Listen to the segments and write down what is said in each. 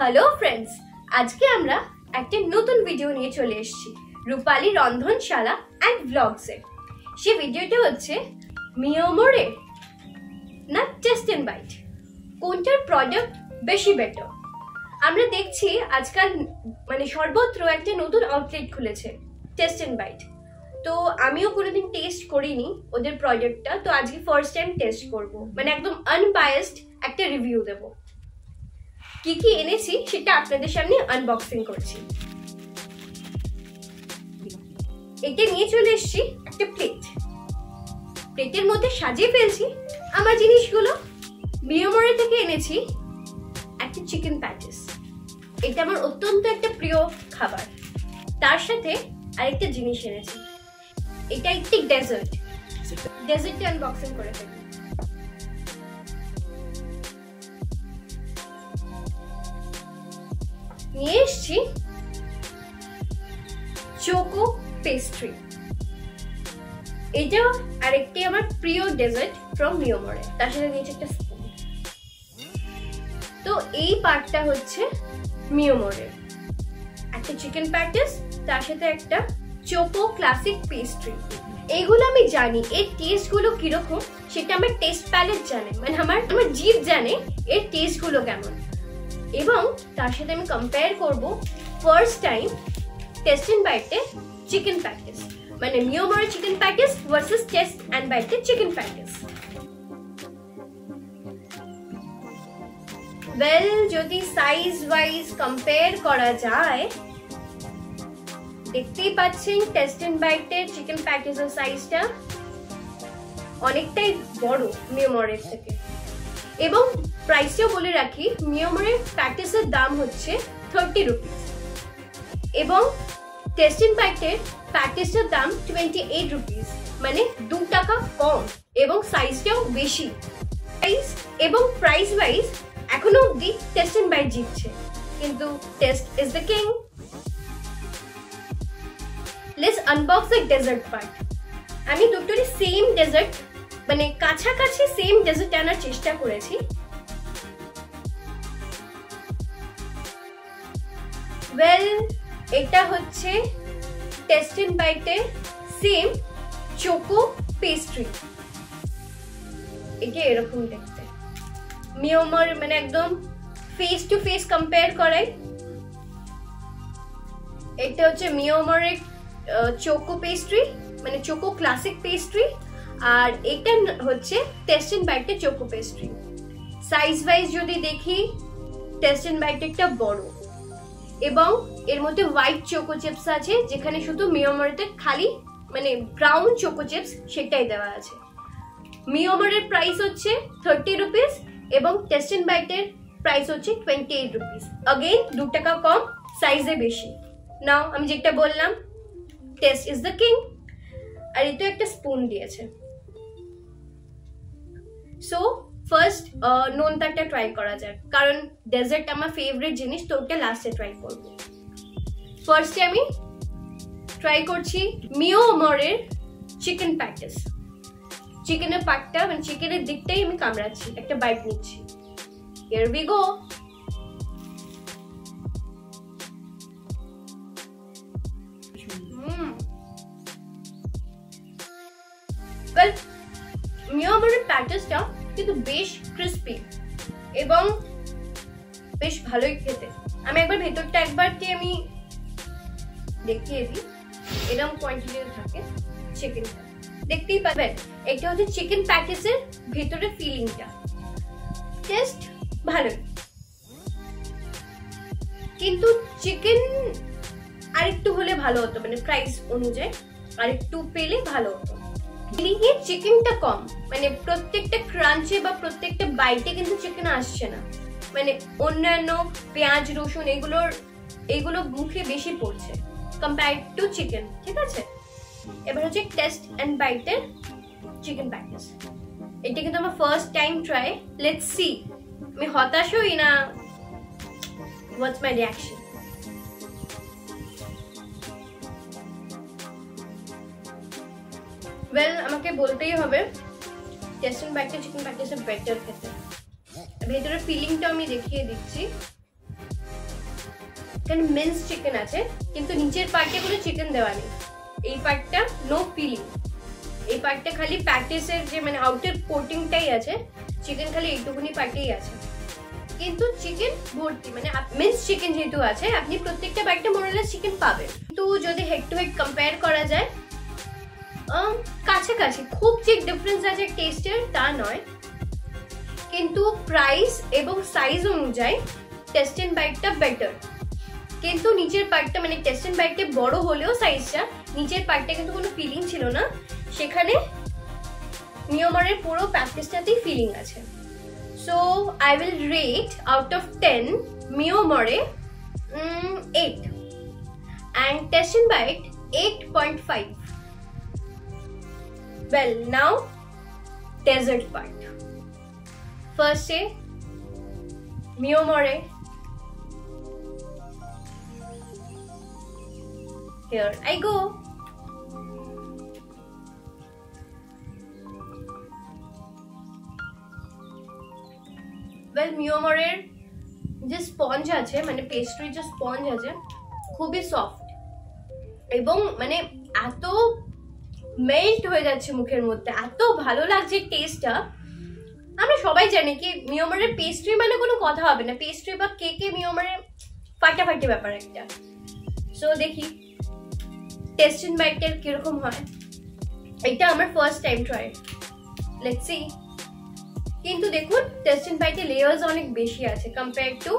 Hello friends আজকে আমরা একটা নতুন ভিডিও নিয়ে চলে এসেছি, রূপালী রন্ধনশালা অ্যান্ড ব্লগসে সে ভিডিওটা হচ্ছে মিওমোরে না টেস্ট এন্ড বাইট কোনটার প্রোডাক্ট বেশি বেটার আমরা দেখছি আজকাল মানে সর্বত্র একটা নতুন আউটলেট খুলেছে টেস্ট এন্ড বাইট তো আমিও কোনোদিন টেস্ট করিনি ওদের প্রোডাক্টটা তো আজকে ফার্স্ট টাইম টেস্ট করব। মানে একদম আনবায়াসড একটা রিভিউ দেব। কি কি এনেছি সেটা আপনাদের সামনে আনবক্সিং করছি। এটা নিয়ে চলে এসেছি একটা প্লেট প্লেটের মধ্যে সাজিয়ে ফেলছি আমার জিনিসগুলো। মিয়মরে থেকে এনেছি একটা চিকেন প্যাটিস এটা আমার অত্যন্ত একটা প্রিয় খাবার। তার সাথে আরেকটা জিনিস এনেছি। এটা একটি ডেজার্ট ডেজার্টটা আনবক্সিং করে ফেলি। নিয়ে এসছি চোকো পেস্ট্রি। এটা আরেকটি আমার প্রিয় ডেজার্ট ফ্রম মিওমরে তার সাথে নিয়েছি একটা স্পুন তো এই পার্টটা হচ্ছে মিওমরে একটা চিকেন প্যাটিস তার সাথে একটা চোকো ক্লাসিক পেস্ট্রি এইগুলো আমি জানি, এর টেস্টগুলো কীরকম, সেটা আমার টেস্ট প্যালেট জানে। মানে আমার আমার জিভ জানে, এর টেস্টগুলো কেমন। এবং তার সাথে আমি কম্পেয়ার করব ফার্স্ট টাইম টেস্ট এন্ড বাইটে চিকেন প্যাটিস মানে Mio Amore chicken patties versus Taste and বাইটে চিকেন প্যাটিস ওয়েল যদি সাইজ ওয়াইজ কম্পেয়ার করা যায়, দেখতেই পাচ্ছেন টেস্ট এন্ড বাইটের চিকেন প্যাটিসের সাইজটা অনেকটাই বড় মিওমরের থেকে। এবং প্রাইসটাও বলে রাখি মিওমরের প্যাটিসের দাম হচ্ছে থার্টি রুপিস এবং টেস্ট বাইটের প্যাটিসটার দাম টোয়েন্টি এইট রুপিস মানে দু টাকা কম এবং সাইজটাও বেশি। প্রাইস এবং প্রাইস ওয়াইজ এখনও অবধি টেস্ট বাইট জিতছে, কিন্তু taste is the king let's unbox the dessert part আমি দুটোরই সেম ডেজার্ট মানে কাছাকাছি সেম ডেজার্ট আনার চেষ্টা করেছি। ওয়েল এটা হচ্ছে টেস্ট এন্ড বাইটের সেম চোকো পেস্ট্রি এটা এরকম দেখতে। মিওমর মানে একদম ফেস টু ফেস কম্পেয়ার করাই এটা হচ্ছে মিওমরের চোকো পেস্ট্রি মানে চোকো ক্লাসিক পেস্ট্রি আর এটা হচ্ছে টেস্ট এন্ড বাইটের চোকো পেস্ট্রি সাইজ ওয়াইজ যদি দেখি টেস্ট এন্ড বাইটেরটা বড়। এবং এর মধ্যে হোয়াইট চোকো চিপস আছে, যেখানে শুধু মিওমরেতে খালি মানে ব্রাউন চোকো চিপস সেটাই দেওয়া আছে। মিওমরের প্রাইস হচ্ছে থার্টি রুপিস এবং টেস্ট এন্ড বাইটের প্রাইস হচ্ছে টোয়েন্টি এইট রুপিস অগেন দু টাকা কম সাইজে বেশি। নাও আমি যেটা বললাম টেস্ট ইজ দ্য কিং আর এটা একটা স্পুন দিয়েছে। সো ফার্স্ট নোনতাটা ট্রাই করা যাক। কারণ ডেজার্ট আমার ফেভারিট জিনিস, তো ওটা লাস্টে ট্রাই করব। ফার্স্টে আমি ট্রাই করছি মিও মরের চিকেন প্যাটিস চিকেনের পাটটা মানে চিকেনের দিকটাই আমি কামড়াচ্ছি, একটা বাইট নিচ্ছি। হিয়ার উই গো ওয়েল মিওমরের প্যাটিসটা কিন্তু বেশ ক্রিস্পি এবং বেশ ভালোই খেতে। আমি একবার ভেতরটা একবার কি আমি দেখিয়ে দিই। এরকম কোয়ান্টিটিতে থাকে চিকেনটা দেখতেই পাবেন, এটা হচ্ছে চিকেন প্যাকেজের ভেতরের ফিলিংটা টেস্ট ভালোই কিন্তু চিকেন আরেকটু হলে ভালো হতো মানে প্রাইস অনুযায়ী আরেকটু পেলে ভালো হতো। ফিলিংয়ে চিকেনটা কম। মানে প্রত্যেকটা ক্রাঞ্চে বা প্রত্যেকটা বাইটে কিন্তু চিকেন আসছে না। মানে অন্যান্য পেঁয়াজ, রসুন এগুলোর, এগুলো মুখে বেশি পড়ছে কম্পেয়ার টু চিকেন ঠিক আছে? এবার হচ্ছে টেস্ট অ্যান্ড বাইটের চিকেন প্যাটিস এটা কিন্তু আমার first time try let's see আমি হতাশ হই না। হোয়াটস মাই রিয়াকশন ওয়েল আমাকে বলতেই হবে টেস্ট বাইটটা চিকেন প্যাটিসে বেটার খেতে। ভেতরের ফিলিংটা আমি দেখিয়ে দিচ্ছি। এখানে মিন্স চিকেন আছে, কিন্তু নিচের পার্টে কোনো চিকেন দেওয়া নেই। এই পার্টটা নো ফিলিং এই পার্টটা খালি প্যাটিসের যে মানে আউটের কোটিংটাই আছে চিকেন খালি এইটুকুনি পার্টেই আছে। কিন্তু চিকেন ভর্তি মানে মিন্স চিকেন যেহেতু আছে, আপনি প্রত্যেকটা বাইটে মোরালেস চিকেন পাবেন। কিন্তু যদি হেড টু হেড কম্পেয়ার করা যায় কাছাকাছি। খুব যে ডিফারেন্স আছে টেস্টের তা নয়। কিন্তু প্রাইস এবং সাইজ অনুযায়ী টেস্ট এন্ড বাইটটা বেটার কিন্তু নিচের পার্টটা মানে টেস্ট এন্ড বাইটটা বড় হলেও সাইজটা নিচের পার্টটা কিন্তু কোনো ফিলিং ছিল না। সেখানে মিওমারের পুরো প্র্যাকটিসটাতেই ফিলিং আছে। So I will rate out of ten Mio Amore eight and Taste and Bite eight point five Well, now desert part. First say Miyomore. Here I go. Well মিওমরের যে স্পঞ্জ আছে মানে পেস্ট্রির যে স্পঞ্জ আছে খুবই soft এবং মানে এত melt হয়ে যাচ্ছে মুখের মধ্যে। এত ভালো লাগছে টেস্টটা আমরা সবাই জানি কি মিওমারের পেস্ট্রি মানে কোনো কথা হবে না। পেস্ট্রি বা কেকে মিওমারের ফাটাফাটি ব্যাপার একটা। সো দেখি টেস্ট বাইটের কীরকম হয়। এটা আমার first time try let's see কিন্তু দেখুন টেস্ট ইন বাইটে লেয়ার্স অনেক বেশি আছে compare to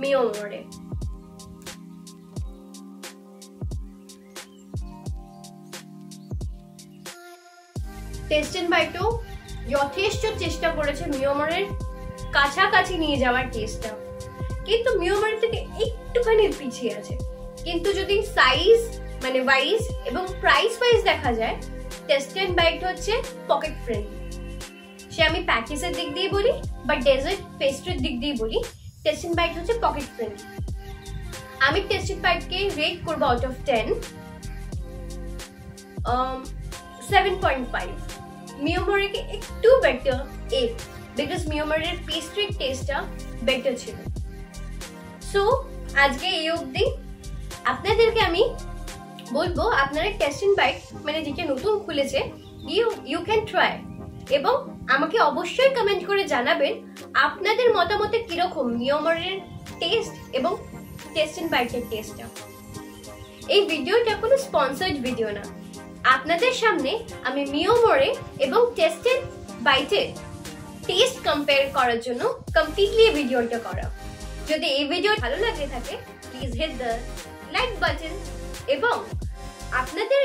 Mio Amore Taste and বাইটও যথেষ্ট চেষ্টা করেছে মিওমারের কাছাকাছি নিয়ে যাওয়ার টেস্টটা কিন্তু মিওমারের থেকে একটুখানি পিছিয়ে আছে। কিন্তু যদি সাইজ মানে ওয়াইজ এবং প্রাইস ওয়াইজ দেখা যায় টেস্ট এন্ড বাইট হচ্ছে পকেট ফ্রেন্ডলি সে আমি প্যাকেজের দিক দিয়ে বলি বা ডেজার্ট পেস্ট্রির দিক দিয়ে বলি টেস্ট এন্ড বাইট হচ্ছে পকেট ফ্রেন্ডলি আমি টেস্ট এন্ড বাইটকে রেট করব out of ten seven point five মিওমোরেকে একটু বেটার এইট বিকজ মিওমোরের পেস্ট্রির টেস্টটা বেটার ছিল। সো আজকে এই অবধি আপনাদেরকে আমি বলব, আপনারা টেস্ট বাইট মানে যেটা নতুন খুলেছে ইউ ইউ ক্যান ট্রাই এবং আমাকে অবশ্যই কমেন্ট করে জানাবেন, আপনাদের মতামতে কীরকম মিওমরের টেস্ট এবং টেস্ট বাইটের টেস্টটা এই ভিডিওটা কোনো স্পন্সার্ড ভিডিও না। আপনাদের সামনে আমি মিওমোরে এবং টেস্টেড বাইটের টেস্ট কম্পেয়ার করার জন্য কমপ্লিটলি এই ভিডিওটা করা। যদি এই ভিডিও ভালো লাগে থাকে please hit the like button এবং আপনাদের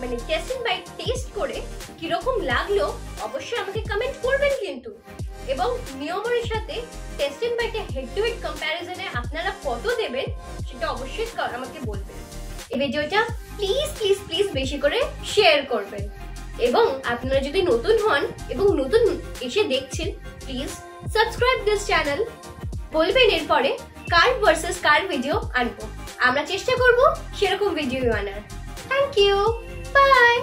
মানে টেস্ট বাইট টেস্ট করে কীরকম লাগল অবশ্যই আমাকে কমেন্ট করবেন কিন্তু। এবং নিয়মের সাথে টেস্ট বাইটে হেড টু হেড কম্প্যারিজনে আপনারা কত দেবেন, সেটা অবশ্যই আমাকে বলবেন। এই ভিডিওটা প্লিজ প্লিজ প্লিজ বেশি করে শেয়ার করবেন। এবং আপনারা যদি নতুন হন এবং নতুন এসে দেখছেন প্লিজ সাবস্ক্রাইব দিস চ্যানেল বলবেন এরপরে, কার ভার্সেস কার ভিডিও আনব। আমরা চেষ্টা করব সেরকম ভিডিও আনার। Thank you by